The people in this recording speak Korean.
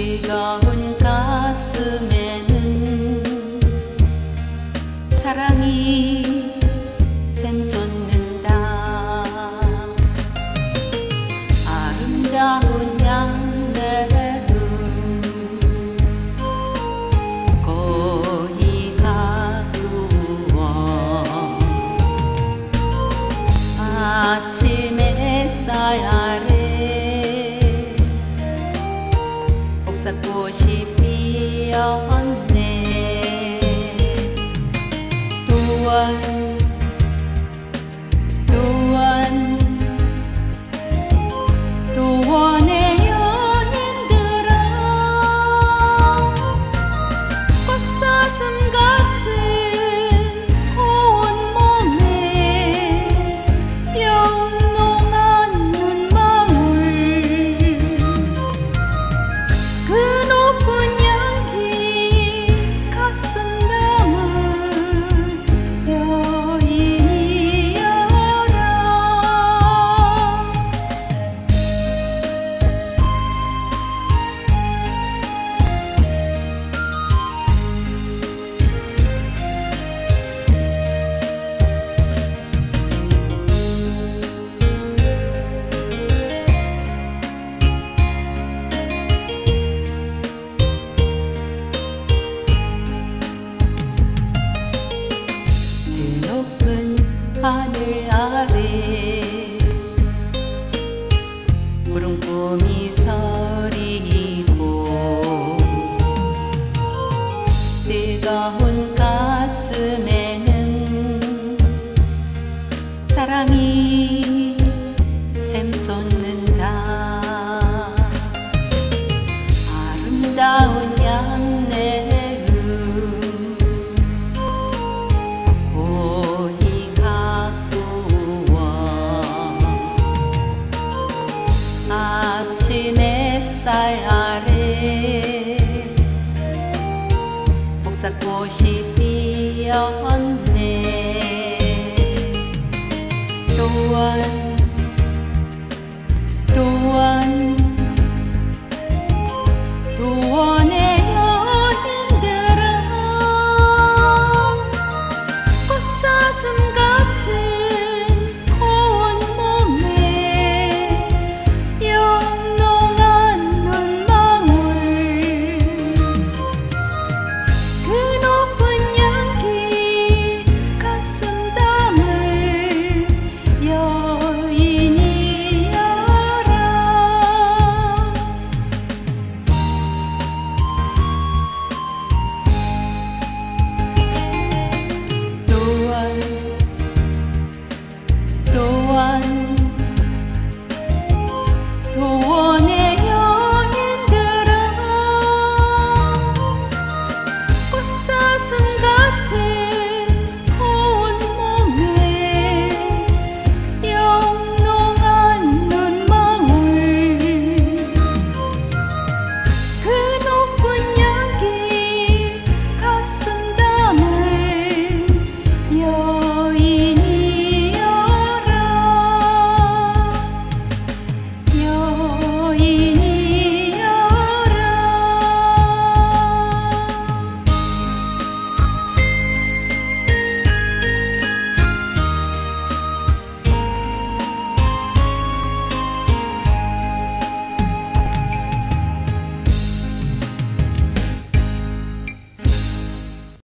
뜨거운 가슴에는 사랑이 샘솟는다. 아름다운 양내음 고이 가두어 아침 햇살 아래 꽃이 피었 하늘 아래 구름 꿈이 서리고 뜨거운 가슴에는 사랑이 햇살 아래 복사꽃이 피었네. 또한 thu